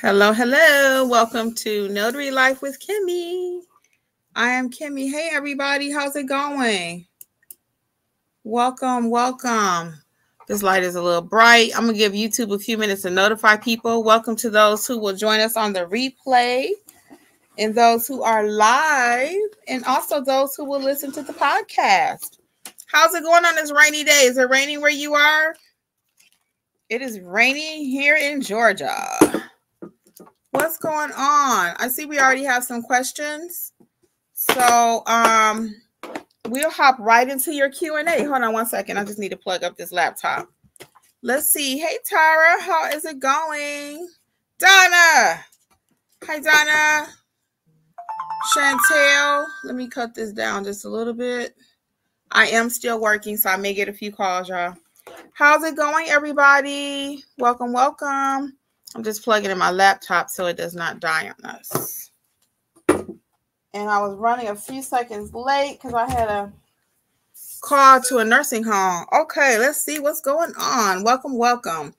Hello, hello. Welcome to Notary Life with Kimmi. I am Kimmi. Hey, everybody. How's it going? Welcome, welcome. This light is a little bright. I'm going to give YouTube a few minutes to notify people. Welcome to those who will join us on the replay and those who are live and also those who will listen to the podcast. How's it going on this rainy day? Is it raining where you are? It is raining here in Georgia. What's going on? I see we already have some questions. So um we'll hop right into your Q&A. Hold on one second. I just need to plug up this laptop. Let's see. Hey Tara, how is it going? Donna. Hi Donna. Chantel. Let me cut this down just a little bit. I am still working, so I may get a few calls, y'all. How's it going, everybody? Welcome, welcome. I'm just plugging in my laptop so it does not die on us. And I was running a few seconds late because I had a call to a nursing home. Okay, let's see what's going on. Welcome, welcome.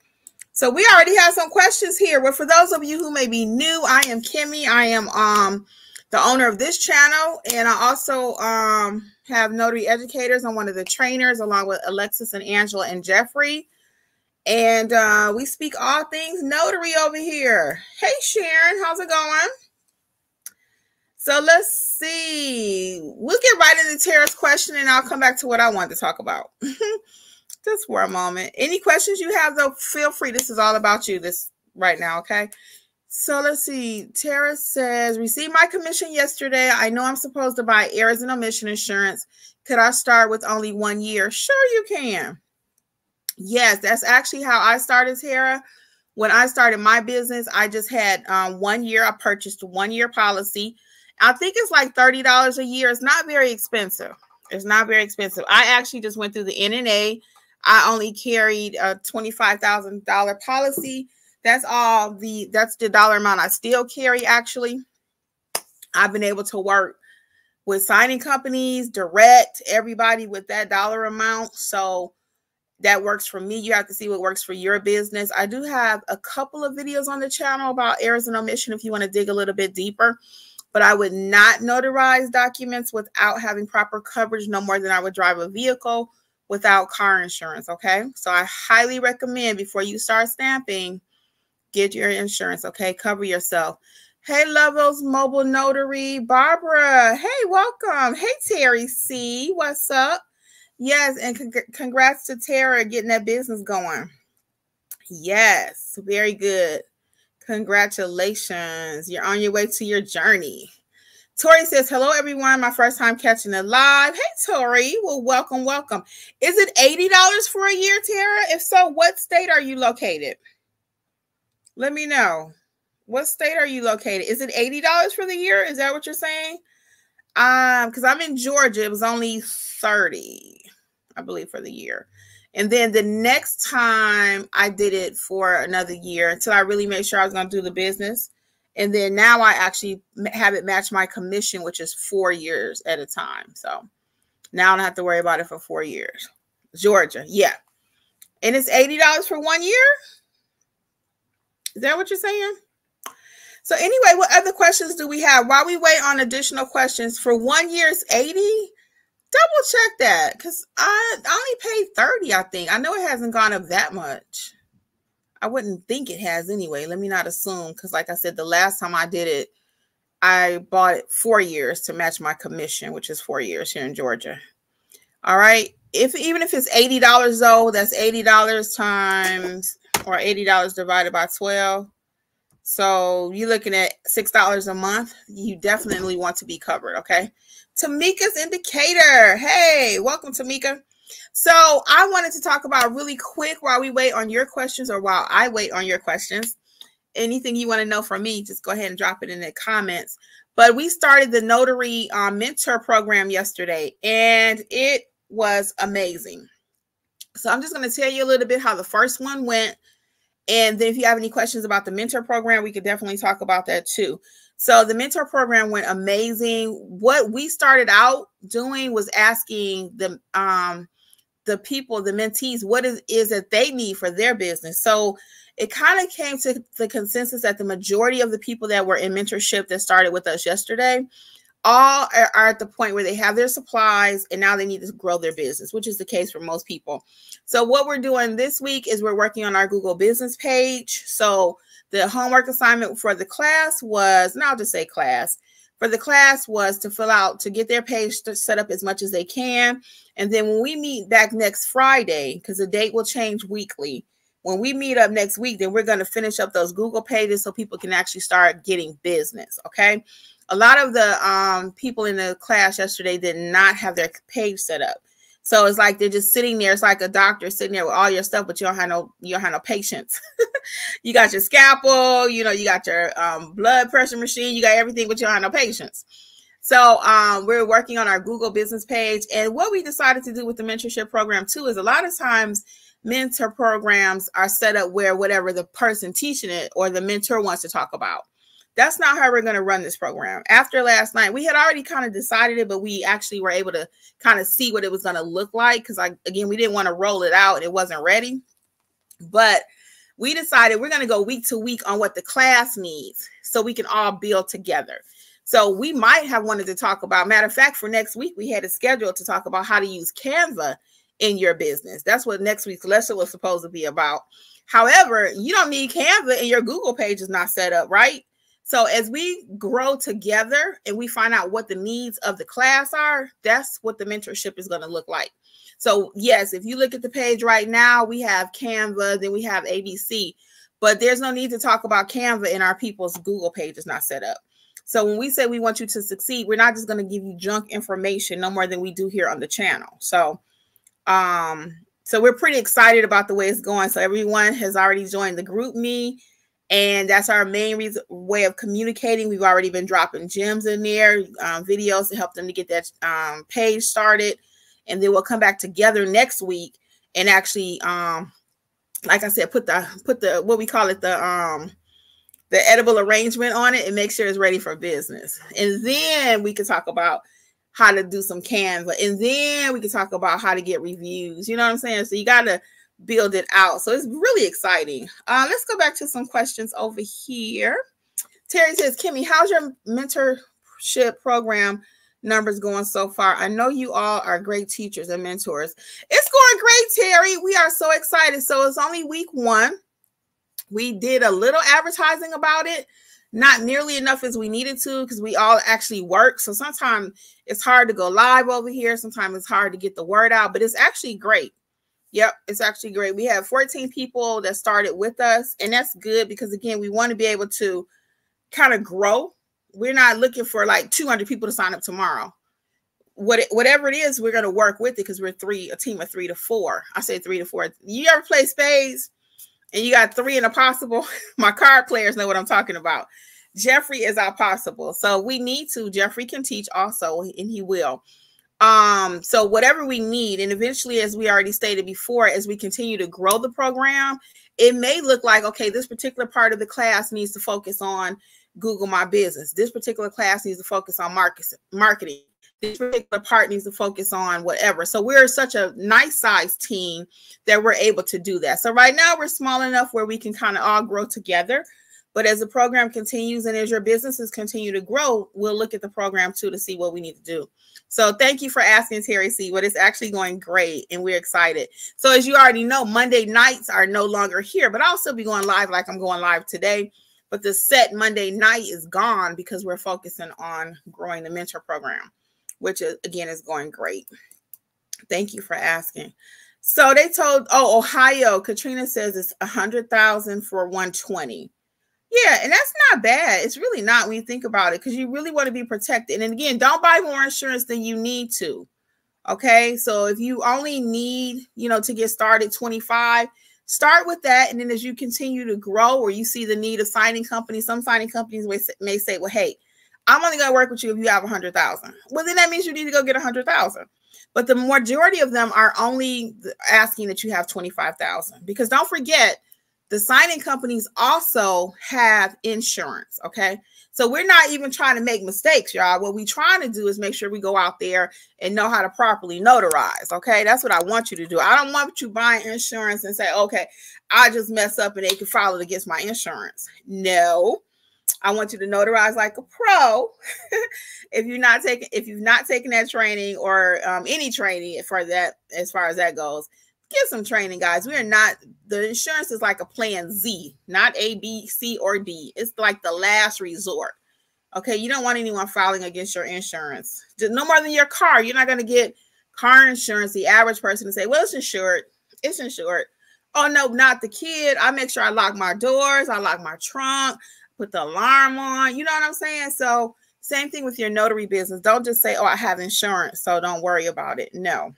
So we already have some questions here. But for those of you who may be new, I am Kimmi. I am um the owner of this channel, and I also um have notary educators. I'm one of the trainers along with Alexis and Angela and Jeffrey. And uh, we speak all things notary over here. Hey, Sharon, how's it going? So let's see. We'll get right into Tara's question and I'll come back to what I want to talk about. Just for a moment. Any questions you have, though, feel free. This is all about you this right now, okay? So let's see. Tara says, received my commission yesterday. I know I'm supposed to buy errors and omission insurance. Could I start with only one year? Sure, you can. Yes, that's actually how I started, Tara. When I started my business, I just had um, one year. I purchased one year policy. I think it's like $30 a year. It's not very expensive. It's not very expensive. I actually just went through the NNA. I only carried a $25,000 policy. That's all the that's the dollar amount I still carry actually. I've been able to work with signing companies, direct everybody with that dollar amount. So that works for me. You have to see what works for your business. I do have a couple of videos on the channel about errors and omission if you want to dig a little bit deeper. But I would not notarize documents without having proper coverage, no more than I would drive a vehicle without car insurance. Okay. So I highly recommend before you start stamping, get your insurance. Okay. Cover yourself. Hey, Levels Mobile Notary, Barbara. Hey, welcome. Hey, Terry C. What's up? Yes, and con congrats to Tara getting that business going. Yes, very good. Congratulations. You're on your way to your journey. Tori says, Hello, everyone. My first time catching it live. Hey, Tori. Well, welcome, welcome. Is it $80 for a year, Tara? If so, what state are you located? Let me know. What state are you located? Is it $80 for the year? Is that what you're saying? Um, because I'm in Georgia. It was only 30. I believe, for the year. And then the next time I did it for another year until I really made sure I was going to do the business. And then now I actually have it match my commission, which is four years at a time. So now I don't have to worry about it for four years. Georgia, yeah. And it's $80 for one year? Is that what you're saying? So anyway, what other questions do we have? While we wait on additional questions, for one year it's 80 double check that because I, I only paid 30 i think. I know it hasn't gone up that much. I wouldn't think it has anyway let me not assume because like i said the last time i did it i bought it four years to match my commission which is four years here in georgia. All right if even if it's $80 though that's $80 times or $80 divided by 12 so you're looking at $6 a month you definitely want to be covered okay Tamika's indicator. Hey, welcome, Tamika. So I wanted to talk about really quick while we wait on your questions or while I wait on your questions. Anything you want to know from me, just go ahead and drop it in the comments. But we started the notary um, mentor program yesterday and it was amazing. So I'm just going to tell you a little bit how the first one went. And then if you have any questions about the mentor program, we could definitely talk about that too. So the mentor program went amazing. What we started out doing was asking the um the people, the mentees, what is is that they need for their business. So it kind of came to the consensus that the majority of the people that were in mentorship that started with us yesterday all are, are, at the point where they have their supplies and now they need to grow their business, which is the case for most people. So, what we're doing this week is we're working on our Google business page. So, the homework assignment for the class was, and I'll just say class, for the class was to fill out to get their page set up as much as they can. And then when we meet back next Friday, because the date will change weekly, when we meet up next week, then we're going to finish up those Google pages so people can actually start getting business. Okay a lot of the um, people in the class yesterday did not have their page set up. So it's like they're just sitting there. It's like a doctor sitting there with all your stuff, but you don't have no you don't have no patients. you got your scalpel, you know, you got your um, blood pressure machine, you got everything, but you don't have no patients. So um, we're working on our Google business page. And what we decided to do with the mentorship program too is a lot of times mentor programs are set up where whatever the person teaching it or the mentor wants to talk about that's not how we're going to run this program. After last night, we had already kind of decided it, but we actually were able to kind of see what it was going to look like because, I again, we didn't want to roll it out; it wasn't ready. But we decided we're going to go week to week on what the class needs, so we can all build together. So we might have wanted to talk about. Matter of fact, for next week, we had a schedule to talk about how to use Canva in your business. That's what next week's lesson was supposed to be about. However, you don't need Canva and your Google page is not set up, right? So as we grow together and we find out what the needs of the class are, that's what the mentorship is going to look like. So yes, if you look at the page right now, we have Canva, then we have ABC, but there's no need to talk about Canva in our people's Google page is not set up. So when we say we want you to succeed, we're not just going to give you junk information no more than we do here on the channel. So um so we're pretty excited about the way it's going. So everyone has already joined the GroupMe and that's our main reason, way of communicating. We've already been dropping gems in there, um, videos to help them to get that um, page started. And then we'll come back together next week and actually, um, like I said, put the put the what we call it the um the edible arrangement on it and make sure it's ready for business. And then we can talk about how to do some Canva. And then we can talk about how to get reviews. You know what I'm saying? So you gotta build it out. So it's really exciting. Uh, let's go back to some questions over here. Terry says, Kimmi, how's your mentorship program numbers going so far? I know you all are great teachers and mentors. It's going great, Terry. We are so excited. So it's only week one. We did a little advertising about it, not nearly enough as we needed to because we all actually work. So sometimes it's hard to go live over here. Sometimes it's hard to get the word out, but it's actually great. Yep, it's actually great. We have 14 people that started with us, and that's good because again, we want to be able to kind of grow. We're not looking for like 200 people to sign up tomorrow. What it, whatever it is, we're going to work with it because we're three, a team of three to four. I say three to four. You ever play spades and you got three in a possible? My card players know what I'm talking about. Jeffrey is our possible. So we need to. Jeffrey can teach also, and he will. Um, so whatever we need, and eventually, as we already stated before, as we continue to grow the program, it may look like okay, this particular part of the class needs to focus on Google My Business. This particular class needs to focus on market, marketing. This particular part needs to focus on whatever. So we're such a nice size team that we're able to do that. So right now we're small enough where we can kind of all grow together. But as the program continues and as your businesses continue to grow, we'll look at the program too to see what we need to do. So thank you for asking Terry C. But it's actually going great and we're excited. So as you already know, Monday nights are no longer here, but I'll still be going live like I'm going live today. But the set Monday night is gone because we're focusing on growing the mentor program, which is, again is going great. Thank you for asking. So they told, oh, Ohio, Katrina says it's a hundred thousand for 120. Yeah, and that's not bad. It's really not when you think about it because you really want to be protected. And again, don't buy more insurance than you need to. Okay. So if you only need, you know, to get started 25, start with that. And then as you continue to grow or you see the need of signing companies, some signing companies may say, well, hey, I'm only going to work with you if you have a hundred thousand. Well, then that means you need to go get a hundred thousand. But the majority of them are only asking that you have 25,000 because don't forget the signing companies also have insurance. Okay. So we're not even trying to make mistakes, y'all. What we're trying to do is make sure we go out there and know how to properly notarize. Okay. That's what I want you to do. I don't want you buying insurance and say, okay, I just mess up and they can file it against my insurance. No. I want you to notarize like a pro. if you're not taking, if you've not taken that training or um, any training for that, as far as that goes, get some training, guys. We are not the insurance is like a plan Z, not A, B, C, or D. It's like the last resort. Okay, you don't want anyone filing against your insurance. No more than your car. You're not going to get car insurance. The average person to say, "Well, it's insured. It's insured." Oh no, not the kid. I make sure I lock my doors. I lock my trunk. Put the alarm on. You know what I'm saying? So same thing with your notary business. Don't just say, "Oh, I have insurance, so don't worry about it." No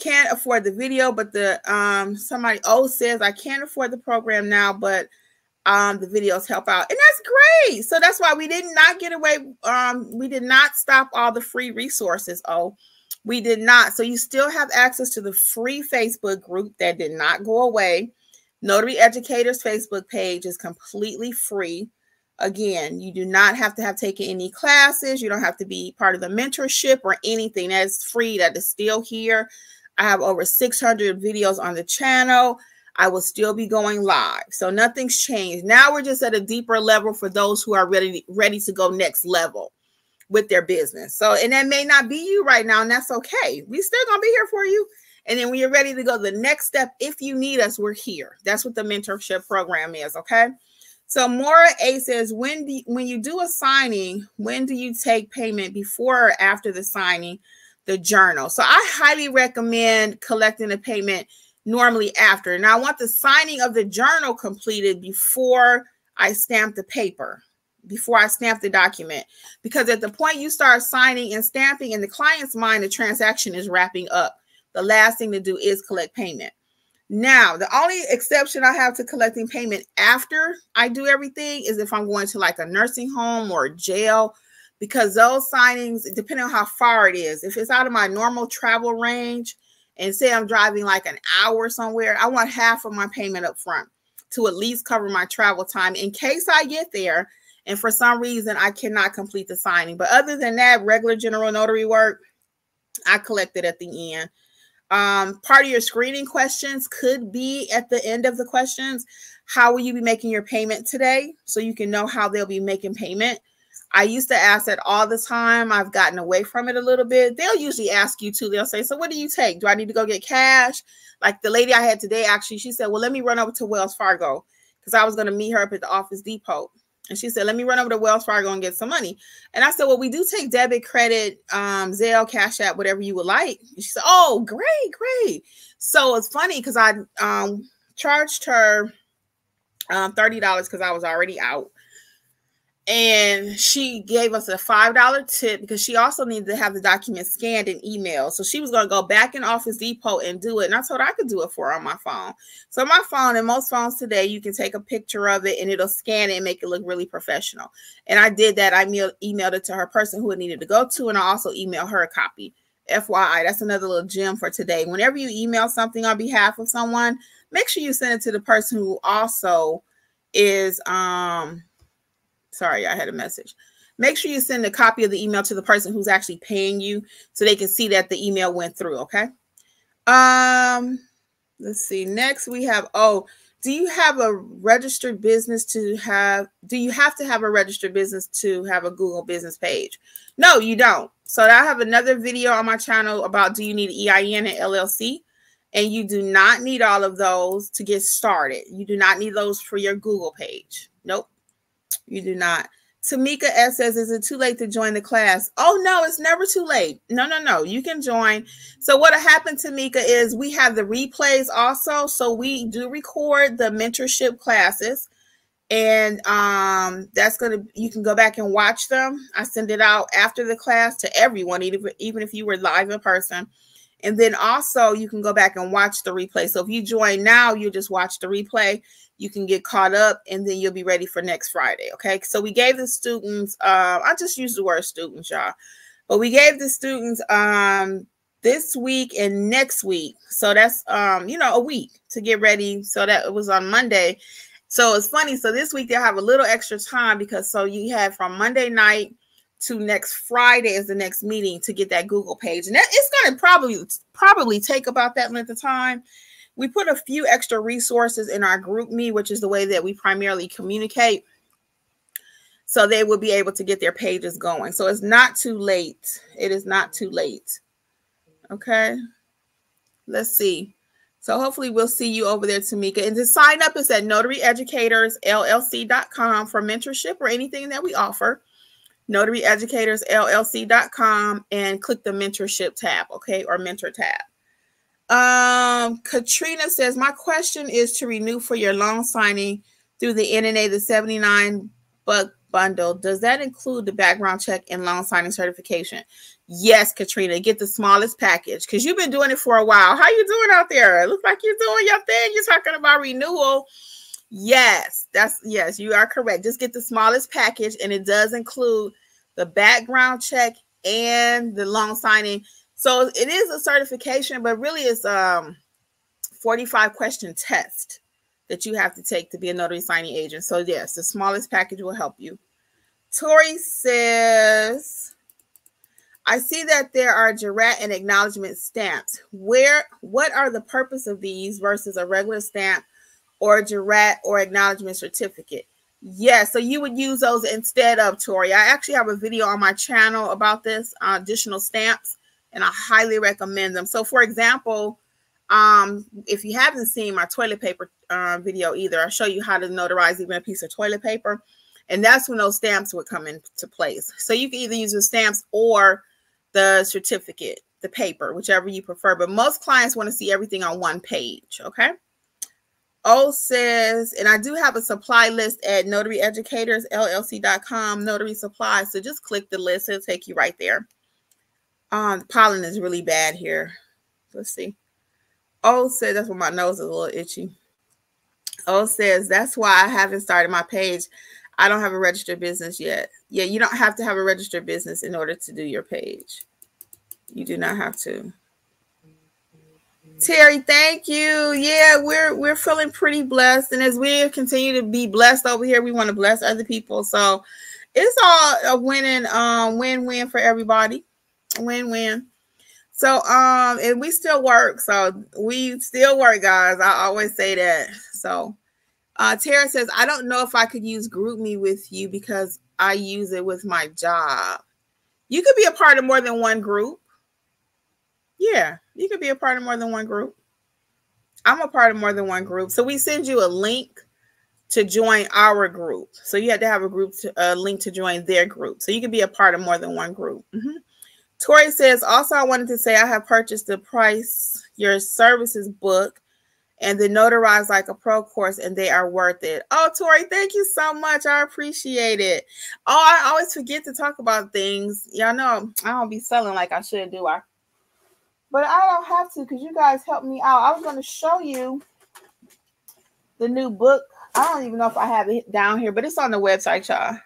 can't afford the video, but the um somebody oh says I can't afford the program now, but um the videos help out. And that's great. So that's why we did not get away. Um, we did not stop all the free resources. Oh, we did not. So you still have access to the free Facebook group that did not go away. Notary Educators Facebook page is completely free. Again, you do not have to have taken any classes. You don't have to be part of the mentorship or anything. That's free. That is still here. I have over 600 videos on the channel. I will still be going live. So nothing's changed. Now we're just at a deeper level for those who are ready ready to go next level with their business. So and that may not be you right now and that's okay. We still going to be here for you. And then when you're ready to go the next step, if you need us, we're here. That's what the mentorship program is, okay? So Mora A says, when do when you do a signing, when do you take payment before or after the signing? The journal. So I highly recommend collecting the payment normally after. Now I want the signing of the journal completed before I stamp the paper, before I stamp the document. Because at the point you start signing and stamping in the client's mind, the transaction is wrapping up. The last thing to do is collect payment. Now, the only exception I have to collecting payment after I do everything is if I'm going to like a nursing home or jail because those signings, depending on how far it is, if it's out of my normal travel range, and say I'm driving like an hour somewhere, I want half of my payment up front to at least cover my travel time in case I get there and for some reason I cannot complete the signing. But other than that, regular general notary work, I collect it at the end. Um, part of your screening questions could be at the end of the questions. How will you be making your payment today? So you can know how they'll be making payment. I used to ask that all the time. I've gotten away from it a little bit. They'll usually ask you too. They'll say, So what do you take? Do I need to go get cash? Like the lady I had today, actually, she said, Well, let me run over to Wells Fargo because I was going to meet her up at the Office Depot. And she said, Let me run over to Wells Fargo and get some money. And I said, Well, we do take debit, credit, um, Zelle, Cash App, whatever you would like. And she said, Oh, great, great. So it's funny because I um, charged her um, $30 because I was already out and she gave us a five dollar tip because she also needed to have the document scanned and emailed. So she was going to go back in Office Depot and do it. And I told her I could do it for her on my phone. So my phone and most phones today, you can take a picture of it and it'll scan it and make it look really professional. And I did that. I emailed it to her person who it needed to go to, and I also emailed her a copy. FYI, that's another little gem for today. Whenever you email something on behalf of someone, make sure you send it to the person who also is um Sorry, I had a message. Make sure you send a copy of the email to the person who's actually paying you so they can see that the email went through, okay? Um, let's see. Next we have oh, do you have a registered business to have do you have to have a registered business to have a Google business page? No, you don't. So I have another video on my channel about do you need EIN and LLC? And you do not need all of those to get started. You do not need those for your Google page. Nope. You do not. Tamika S says, Is it too late to join the class? Oh, no, it's never too late. No, no, no. You can join. So, what happened, Tamika, is we have the replays also. So, we do record the mentorship classes. And um, that's going to, you can go back and watch them. I send it out after the class to everyone, even, even if you were live in person. And then also, you can go back and watch the replay. So, if you join now, you just watch the replay you can get caught up and then you'll be ready for next Friday. Okay. So we gave the students, uh, I just use the word students, y'all, but we gave the students um, this week and next week. So that's um, you know, a week to get ready. So that it was on Monday. So it's funny. So this week they'll have a little extra time because so you have from Monday night to next Friday is the next meeting to get that Google page. And that it's gonna probably probably take about that length of time. We put a few extra resources in our GroupMe, which is the way that we primarily communicate. So they will be able to get their pages going. So it's not too late. It is not too late. Okay. Let's see. So hopefully we'll see you over there, Tamika. And to sign up is at notaryeducatorsllc.com for mentorship or anything that we offer. Notaryeducatorsllc.com and click the mentorship tab, okay, or mentor tab. Um, Katrina says, My question is to renew for your loan signing through the NNA, the 79 buck bundle. Does that include the background check and loan signing certification? Yes, Katrina, get the smallest package because you've been doing it for a while. How you doing out there? It looks like you're doing your thing. You're talking about renewal. Yes, that's yes, you are correct. Just get the smallest package, and it does include the background check and the loan signing so it is a certification, but really it's um 45 question test that you have to take to be a notary signing agent. So yes, the smallest package will help you. Tori says, I see that there are jurat and acknowledgement stamps. Where what are the purpose of these versus a regular stamp or a jurat or acknowledgement certificate? Yes, yeah, so you would use those instead of Tori. I actually have a video on my channel about this uh, additional stamps and I highly recommend them. So, for example, um, if you haven't seen my toilet paper uh, video either, I'll show you how to notarize even a piece of toilet paper. And that's when those stamps would come into place. So you can either use the stamps or the certificate, the paper, whichever you prefer. But most clients want to see everything on one page. Okay. O says, and I do have a supply list at notaryeducatorsllc.com, notary supply. So just click the list, it'll take you right there. Um, pollen is really bad here. Let's see. Oh said that's why my nose is a little itchy. Oh says that's why I haven't started my page. I don't have a registered business yet. Yeah, you don't have to have a registered business in order to do your page. You do not have to. Terry, thank you. Yeah, we're we're feeling pretty blessed, and as we continue to be blessed over here, we want to bless other people. So it's all a winning, um, win-win for everybody win-win. So um, and we still work. So we still work, guys. I always say that. So uh Tara says, I don't know if I could use GroupMe with you because I use it with my job. You could be a part of more than one group. Yeah, you could be a part of more than one group. I'm a part of more than one group. So we send you a link to join our group. So you have to have a group to a link to join their group. So you can be a part of more than one group. Mm-hmm. Tori says, also, I wanted to say I have purchased the Price Your Services book and the Notarize Like a Pro course, and they are worth it. Oh, Tori, thank you so much. I appreciate it. Oh, I always forget to talk about things. Y'all know I don't be selling like I should, do I? But I don't have to because you guys helped me out. I was going to show you the new book. I don't even know if I have it down here, but it's on the website, y'all.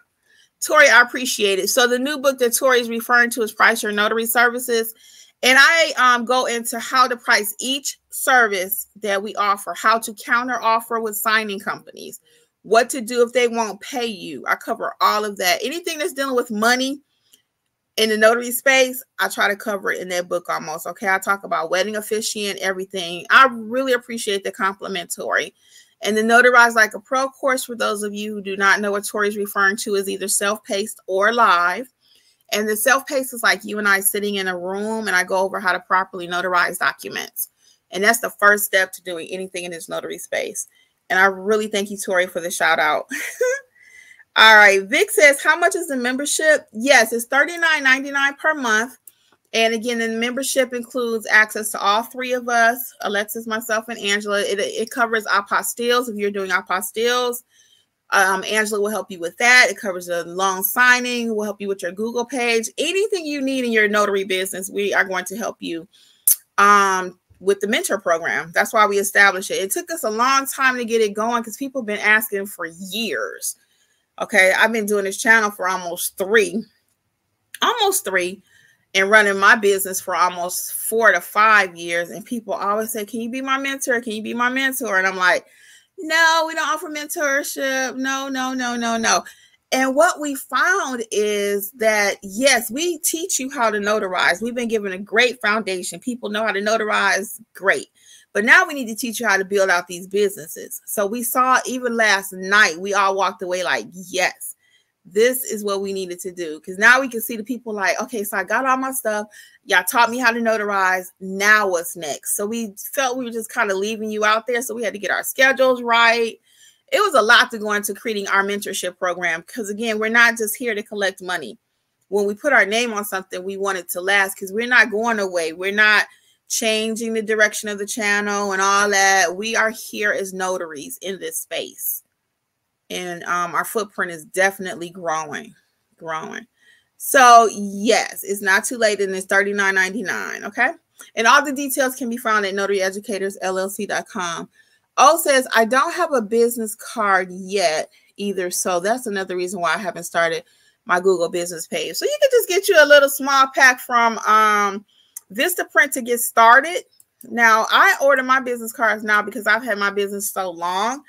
Tori, I appreciate it. So the new book that Tori is referring to is Price Your Notary Services. And I um, go into how to price each service that we offer, how to counter offer with signing companies, what to do if they won't pay you. I cover all of that. Anything that's dealing with money in the notary space, I try to cover it in that book almost. Okay. I talk about wedding officiant, everything. I really appreciate the complimentary. And the Notarize Like a Pro course, for those of you who do not know what Tori is referring to, is either self-paced or live. And the self-paced is like you and I sitting in a room and I go over how to properly notarize documents. And that's the first step to doing anything in this notary space. And I really thank you, Tori, for the shout out. All right. Vic says, how much is the membership? Yes, it's $39.99 per month. And again, the membership includes access to all three of us, Alexis, myself, and Angela. It, it covers apostilles. If you're doing apostilles, um, Angela will help you with that. It covers the loan signing, will help you with your Google page. Anything you need in your notary business, we are going to help you um, with the mentor program. That's why we established it. It took us a long time to get it going because people have been asking for years. Okay, I've been doing this channel for almost three, almost three and running my business for almost four to five years. And people always say, Can you be my mentor? Can you be my mentor? And I'm like, No, we don't offer mentorship. No, no, no, no, no. And what we found is that, yes, we teach you how to notarize. We've been given a great foundation. People know how to notarize, great. But now we need to teach you how to build out these businesses. So we saw even last night, we all walked away like, yes, this is what we needed to do. Because now we can see the people like, okay, so I got all my stuff. Y'all taught me how to notarize. Now what's next? So we felt we were just kind of leaving you out there. So we had to get our schedules right. It was a lot to go into creating our mentorship program because, again, we're not just here to collect money. When we put our name on something, we want it to last because we're not going away. We're not changing the direction of the channel and all that. We are here as notaries in this space and um, our footprint is definitely growing, growing. So yes, it's not too late, and it's thirty nine ninety nine. Okay, and all the details can be found at notaryeducatorsllc.com. O says I don't have a business card yet either, so that's another reason why I haven't started my Google business page. So you can just get you a little small pack from um, To print to get started. Now I order my business cards now because I've had my business so long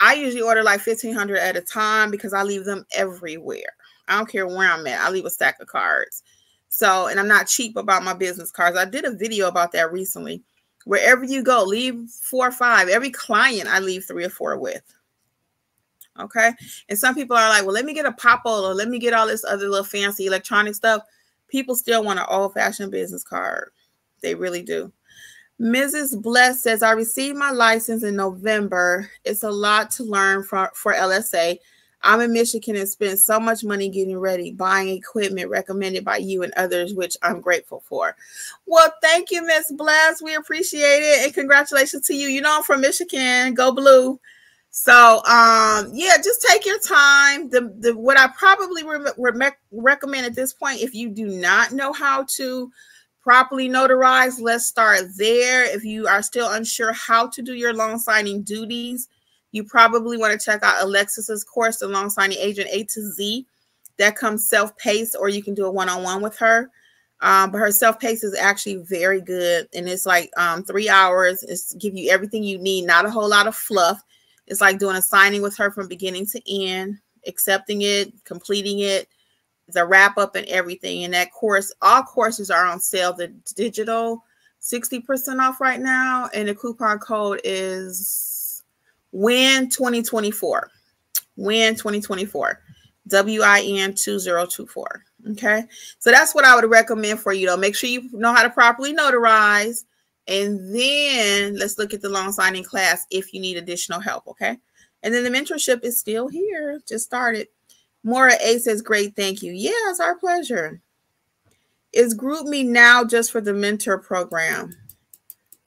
I usually order like 1500 at a time because I leave them everywhere. I don't care where I'm at. I leave a stack of cards. So, and I'm not cheap about my business cards. I did a video about that recently. Wherever you go, leave four or five. Every client I leave three or four with. Okay. And some people are like, well, let me get a Popl or let me get all this other little fancy electronic stuff. People still want an old fashioned business card. They really do. Mrs. Bless says, I received my license in November. It's a lot to learn for, for LSA. I'm in Michigan and spent so much money getting ready, buying equipment recommended by you and others, which I'm grateful for. Well, thank you, Miss Bless. We appreciate it. And congratulations to you. You know, I'm from Michigan. Go blue. So, um, yeah, just take your time. The, the what I probably re- re- recommend at this point, if you do not know how to properly notarize, Let's start there. If you are still unsure how to do your loan signing duties, you probably want to check out Alexis's course, the loan signing agent A to Z. That comes self-paced, or you can do a one-on-one with her. Um, but her self-paced is actually very good, and it's like um, three hours. It's give you everything you need, not a whole lot of fluff. It's like doing a signing with her from beginning to end, accepting it, completing it, the wrap up and everything. And that course, all courses are on sale. The digital 60% off right now. And the coupon code is WIN 2024. WIN 2024. WIN 2024. Okay. So that's what I would recommend for you though. Make sure you know how to properly notarize. And then let's look at the loan signing class if you need additional help. Okay. And then the mentorship is still here, just started. Mora A says, Great, thank you. Yeah, it's our pleasure. Is GroupMe now just for the mentor program?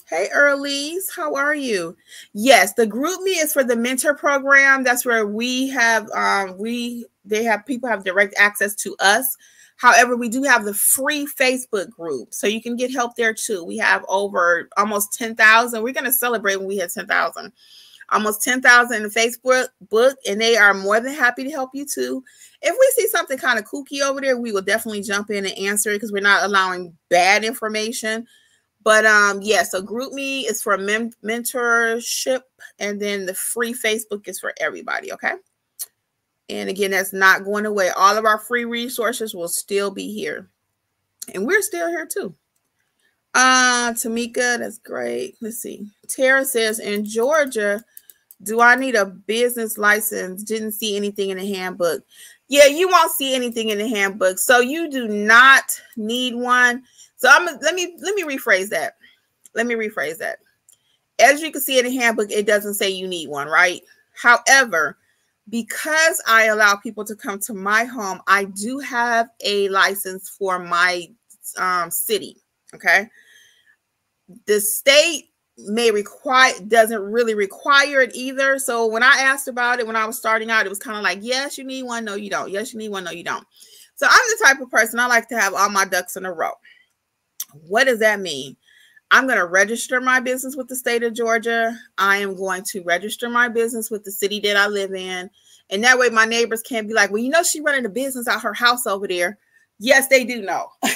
Hey, Earlies, how are you? Yes, the GroupMe is for the mentor program. That's where we have um we they have people have direct access to us. However, we do have the free Facebook group, so you can get help there too. We have over almost 10,000. We're going to celebrate when we hit 10,000 almost 10,000 in the Facebook book, and they are more than happy to help you too. If we see something kind of kooky over there, we will definitely jump in and answer it because we're not allowing bad information. But um, yeah, so GroupMe is for mentorship, and then the free Facebook is for everybody. Okay. And again, that's not going away. All of our free resources will still be here. And we're still here too. Uh Tamika, that's great. Let's see. Tara says in Georgia, do I need a business license? Didn't see anything in the handbook. Yeah, you won't see anything in the handbook. So you do not need one. So I'm let me let me rephrase that. Let me rephrase that. As you can see in the handbook, it doesn't say you need one, right? However, because I allow people to come to my home, I do have a license for my um, city. Okay. The state may require doesn't really require it either. So when I asked about it when I was starting out, it was kind of like, yes, you need one, no, you don't. Yes, you need one, no, you don't. So I'm the type of person I like to have all my ducks in a row. What does that mean? I'm going to register my business with the state of Georgia. I am going to register my business with the city that I live in. And that way my neighbors can't be like, well, you know, she running a business out her house over there. Yes, they do know.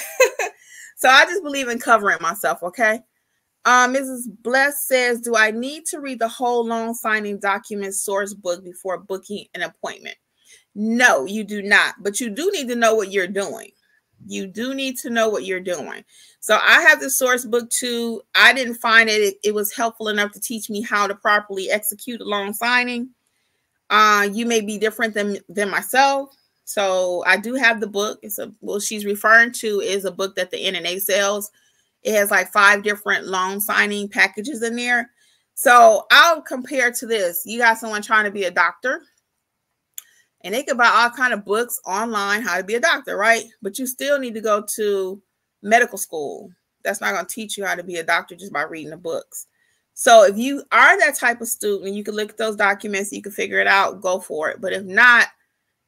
So I just believe in covering myself, okay? Uh, Mrs. Bless says, Do I need to read the whole loan signing document source book before booking an appointment? No, you do not, but you do need to know what you're doing. You do need to know what you're doing. So I have the source book too. I didn't find it, it, was helpful enough to teach me how to properly execute a loan signing. Uh, you may be different than, than myself. So I do have the book. It's a well, she's referring to is a book that the NNA sells. It has like five different loan signing packages in there. So I'll compare to this. You got someone trying to be a doctor, and they could buy all kind of books online how to be a doctor, right? But you still need to go to medical school. That's not going to teach you how to be a doctor just by reading the books. So if you are that type of student, you can look at those documents, you can figure it out, go for it. But if not,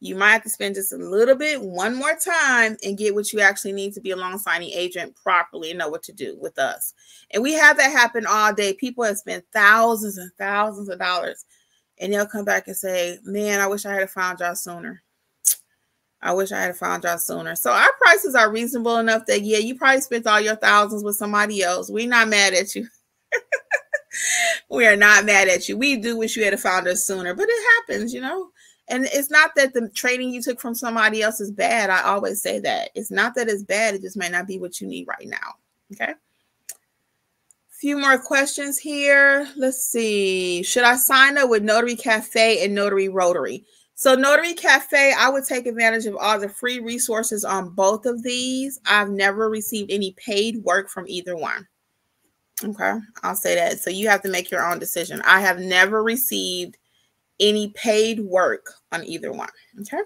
you might have to spend just a little bit one more time and get what you actually need to be a loan signing agent properly and know what to do with us. And we have that happen all day. People have spent thousands and thousands of dollars and they'll come back and say, Man, I wish I had found y'all sooner. I wish I had found y'all sooner. So our prices are reasonable enough that yeah, you probably spent all your thousands with somebody else. We're not mad at you. we are not mad at you. We do wish you had found us sooner, but it happens, you know. And it's not that the training you took from somebody else is bad. I always say that. It's not that it's bad. It just may not be what you need right now. Okay. Few more questions here. Let's see. Should I sign up with Notary Cafe and Notary Rotary? So, Notary Cafe, I would take advantage of all the free resources on both of these. I've never received any paid work from either one. Okay, I'll say that. So, you have to make your own decision. I have never received any paid work on either one. Okay.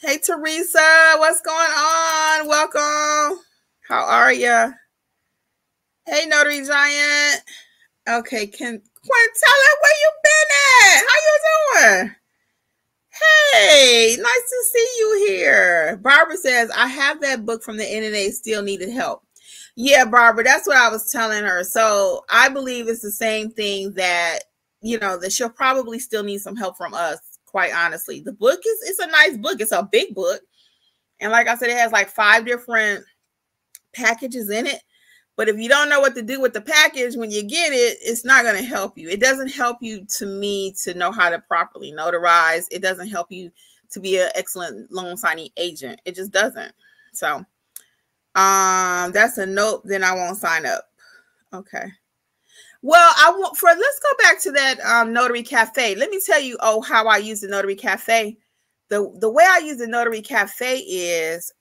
Hey, Teresa, what's going on? Welcome. How are you? Hey, Notary Giant. Okay, can Quintella, where you been at? How you doing? Hey, nice to see you here. Barbara says, I have that book from the NNA, still needed help. Yeah, Barbara, that's what I was telling her. So I believe it's the same thing that you know that she'll probably still need some help from us quite honestly the book is it's a nice book it's a big book and like i said it has like five different packages in it but if you don't know what to do with the package when you get it it's not going to help you it doesn't help you to me to know how to properly notarize it doesn't help you to be an excellent loan signing agent it just doesn't so um that's a nope. then i won't sign up okay well, I want for let's go back to that um, notary cafe. Let me tell you, oh, how I use the notary cafe. The the way I use the notary cafe is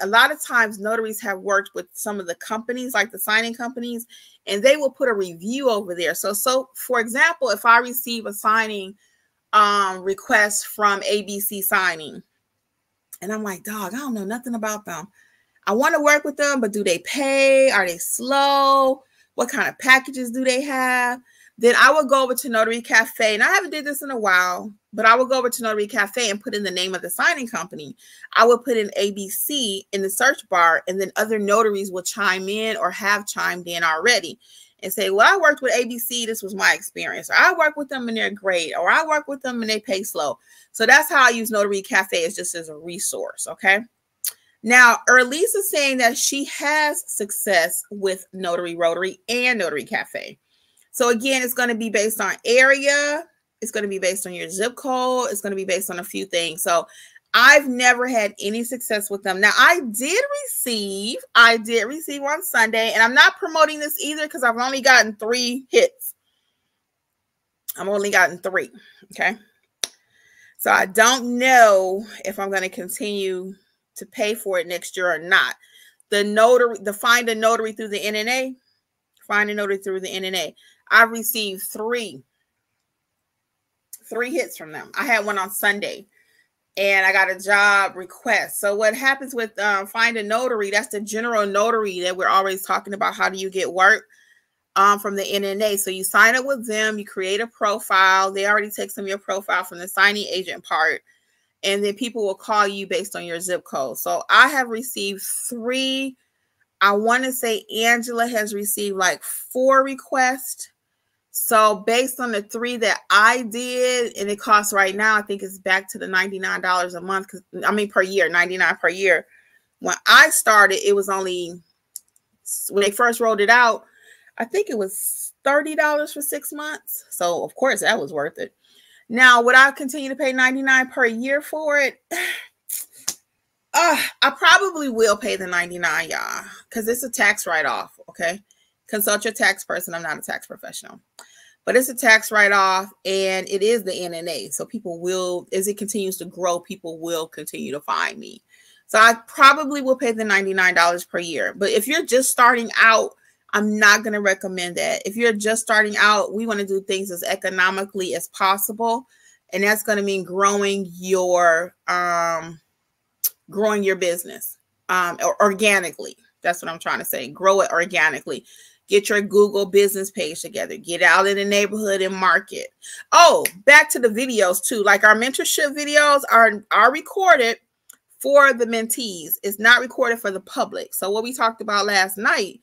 a lot of times notaries have worked with some of the companies, like the signing companies, and they will put a review over there. So, so for example, if I receive a signing um, request from ABC Signing, and I'm like, dog, I don't know nothing about them. I want to work with them, but do they pay? Are they slow? what kind of packages do they have then i would go over to notary cafe and i haven't did this in a while but i would go over to notary cafe and put in the name of the signing company. I would put in abc in the search bar and then other notaries will chime in or have chimed in already and say well i worked with abc this was my experience. Or i work with them and they're great or i work with them and they pay slow so that's how i use notary cafe is just as a resource okay? Now, Erlise is saying that she has success with Notary Rotary and Notary Cafe. So again, it's going to be based on area. It's going to be based on your zip code. It's going to be based on a few things. So I've never had any success with them. Now I did receive, I did receive on Sunday, and I'm not promoting this either because I've only gotten three hits. I've only gotten three. Okay. So I don't know if I'm going to continue to pay for it next year or not. The notary, the find a notary through the NNA, find a notary through the NNA. I received three, three hits from them. I had one on Sunday and I got a job request. So what happens with um, find a notary? That's the general notary that we're always talking about. How do you get work um, from the NNA? So you sign up with them, you create a profile. They already take some of your profile from the signing agent part and then people will call you based on your zip code. So I have received three. I want to say Angela has received like four requests. So based on the three that I did, and it costs right now, I think it's back to the $99 a month. I mean per year, 99 per year. When I started, it was only when they first rolled it out, I think it was $30 for six months. So of course that was worth it. Now, would I continue to pay 99 per year for it? Uh, I probably will pay the 99, y'all, because it's a tax write-off. Okay. Consult your tax person. I'm not a tax professional but it's a tax write-off and it is the NNA. So people will, as it continues to grow, people will continue to find me. So I probably will pay the $99 per year. But if you're just starting out, I'm not going to recommend that. If you're just starting out, we want to do things as economically as possible. And that's going to mean growing your um growing your business um organically. That's what I'm trying to say. Grow it organically. Get your Google business page together. Get out in the neighborhood and market. Oh, back to the videos too. Like our mentorship videos are, are recorded for the mentees. It's not recorded for the public. So what we talked about last night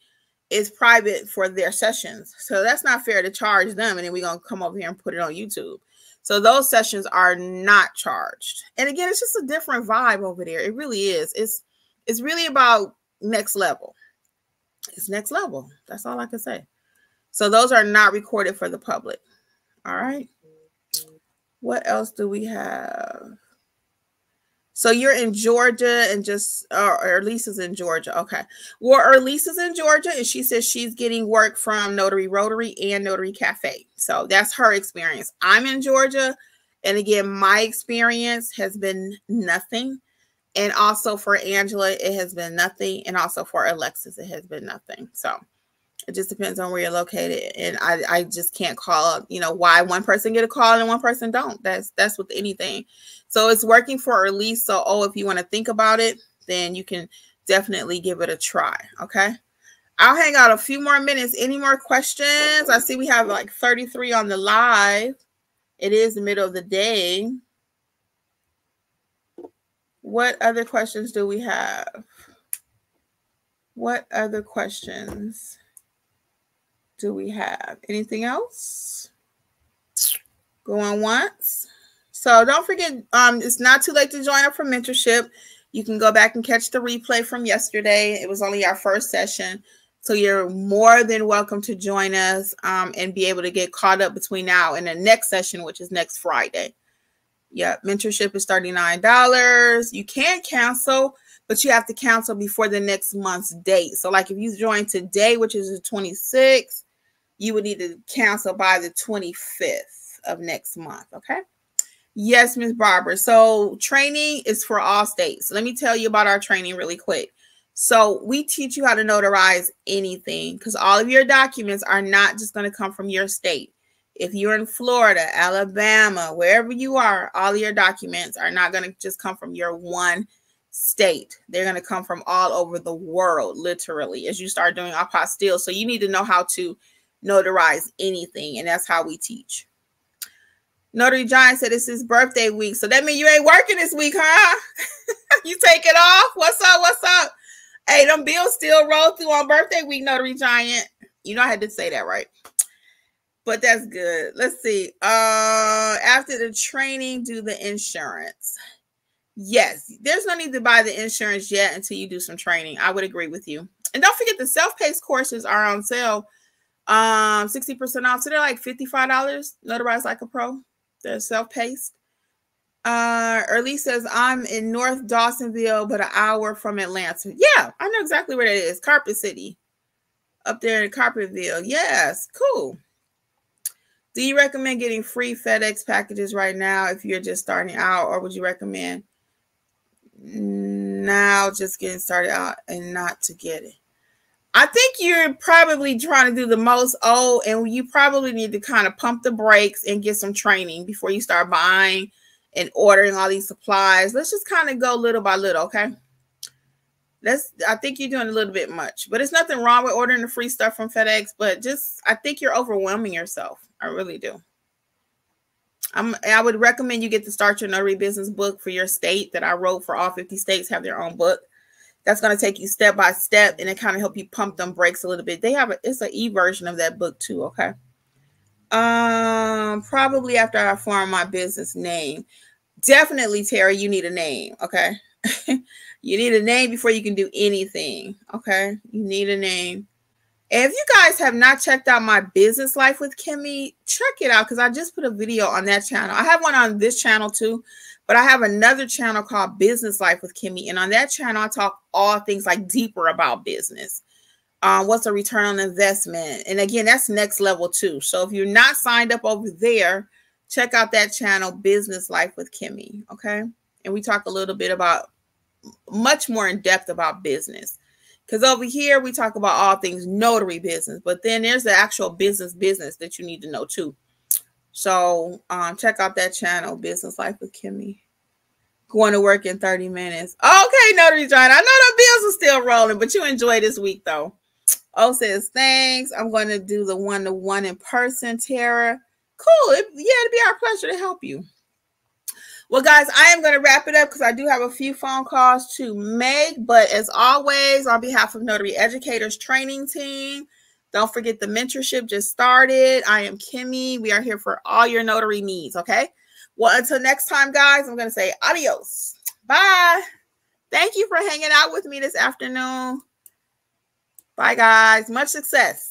is private for their sessions. So that's not fair to charge them. And then we're going to come over here and put it on YouTube. So those sessions are not charged. And again, it's just a different vibe over there. It really is. It's it's really about next level it's next level. That's all I can say. So those are not recorded for the public. All right. What else do we have? So you're in Georgia and just, or, Lisa's in Georgia. Okay. Well, or Lisa's in Georgia and she says she's getting work from Notary Rotary and Notary Cafe. So that's her experience. I'm in Georgia. And again, my experience has been nothing. And also for Angela, it has been nothing. And also for Alexis, it has been nothing. So it just depends on where you're located. And I, I just can't call, you know, why one person get a call and one person don't. That's that's with anything. So it's working for Elise. So oh, if you want to think about it, then you can definitely give it a try. Okay. I'll hang out a few more minutes. Any more questions? I see we have like 33 on the live. It is the middle of the day. What other questions do we have? What other questions do we have? Anything else? Going once. So don't forget, um, it's not too late to join up for mentorship. You can go back and catch the replay from yesterday. It was only our first session. So you're more than welcome to join us um, and be able to get caught up between now and the next session, which is next Friday. Yeah, mentorship is $39. You can cancel, but you have to cancel before the next month's date. So, like if you join today, which is the 26th, you would need to cancel by the 25th of next month. Okay. Yes, Miss Barbara. So, training is for all states. Let me tell you about our training really quick. So, we teach you how to notarize anything because all of your documents are not just going to come from your state if you're in Florida, Alabama, wherever you are, all your documents are not going to just come from your one state. They're going to come from all over the world, literally, as you start doing apostille. So you need to know how to notarize anything, and that's how we teach. Notary Giant said it's his birthday week. So that means you ain't working this week, huh? you take it off? What's up? What's up? Hey, them bills still roll through on birthday week, Notary Giant. You know I had to say that, right? But that's good. Let's see. Uh after the training, do the insurance. Yes, there's no need to buy the insurance yet until you do some training. I would agree with you. And don't forget the self-paced courses are on sale. Um, 60% off. So they're like $55. Notarize like a pro. They're self-paced. Uh Early says I'm in North Dawsonville, but an hour from Atlanta. Yeah, I know exactly where that is. Carpet City. Up there in Carpetville. Yes, cool. Do you recommend getting free FedEx packages right now if you're just starting out, or would you recommend now just getting started out and not to get it? I think you're probably trying to do the most oh, and you probably need to kind of pump the brakes and get some training before you start buying and ordering all these supplies. Let's just kind of go little by little, okay? Let's I think you're doing a little bit much, but it's nothing wrong with ordering the free stuff from FedEx, but just I think you're overwhelming yourself. I really do. I'm, I would recommend you get the Start Your Notary Business book for your state that I wrote for all 50 states have their own book. That's going to take you step by step and it kind of help you pump them brakes a little bit. They have a, it's an e version of that book too. Okay. Um, probably after I form my business name. Definitely, Terry, you need a name. Okay. you need a name before you can do anything. Okay. You need a name. If you guys have not checked out my business life with Kimmi, check it out because I just put a video on that channel. I have one on this channel too, but I have another channel called Business Life with Kimmi. And on that channel, I talk all things like deeper about business. Um, what's a return on investment? And again, that's next level too. So if you're not signed up over there, check out that channel, Business Life with Kimmi. Okay. And we talk a little bit about much more in depth about business. Because over here, we talk about all things notary business, but then there's the actual business business that you need to know too. So um, check out that channel, Business Life with Kimmi. Going to work in 30 minutes. Okay, Notary Giant. I know the bills are still rolling, but you enjoy this week though. Oh says thanks. I'm going to do the one to one in person, Tara. Cool. It, yeah, it'd be our pleasure to help you. Well, guys, I am going to wrap it up because I do have a few phone calls to make. But as always, on behalf of Notary Educators Training Team, don't forget the mentorship just started. I am Kimmi. We are here for all your notary needs. Okay. Well, until next time, guys, I'm going to say adios. Bye. Thank you for hanging out with me this afternoon. Bye, guys. Much success.